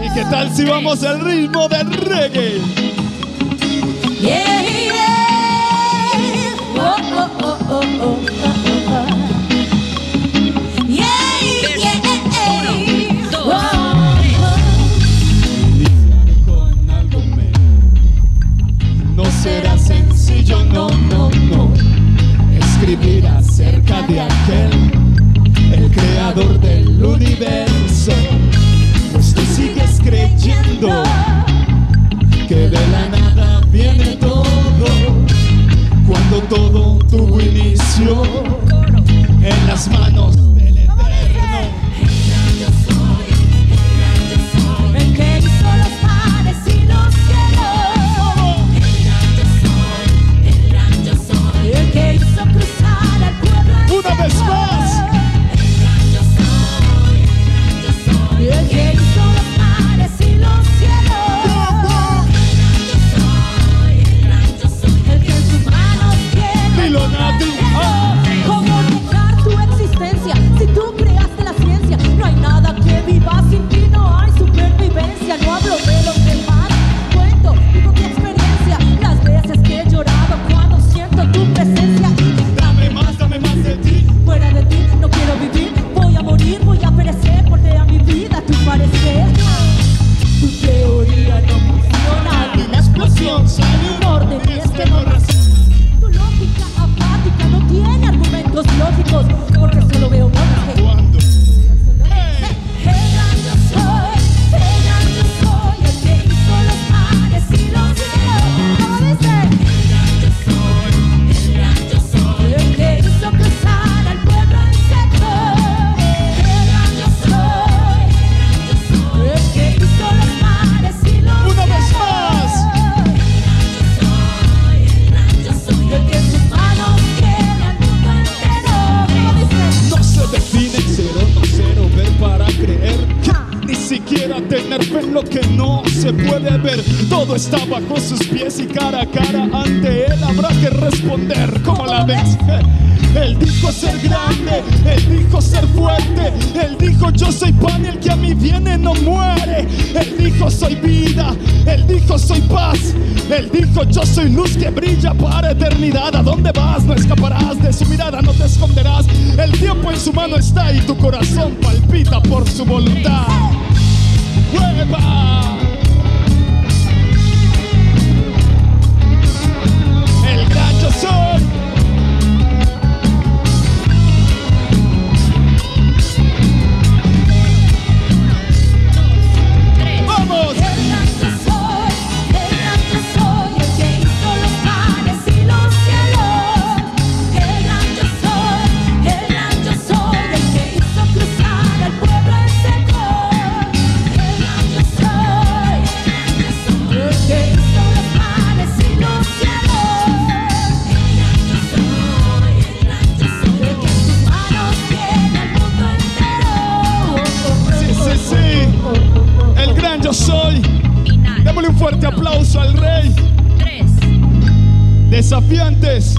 ¿Y qué tal si vamos al ritmo del reggae? Yeah, yeah. Oh, oh, oh, oh, oh, oh, oh. Yeah, yeah. Oh, Con algo menos. No será sencillo, no, no, no. Escribir acerca de aquel, el creador del universo. Todo tuvo inicio en las manos siquiera tener fe en lo que no se puede ver. Todo está bajo sus pies y cara a cara ante él habrá que responder como la ves. Él dijo ser grande, él dijo ser fuerte, él dijo yo soy pan, el que a mí viene no muere. Él dijo soy vida, él dijo soy paz, él dijo yo soy luz que brilla para eternidad. ¿A dónde vas? No escaparás de su mirada, no te esconderás. El tiempo en su mano está y tu corazón palpita por su voluntad. Wepa! Soy. Démosle un fuerte aplauso al rey. Tres. Desafiantes.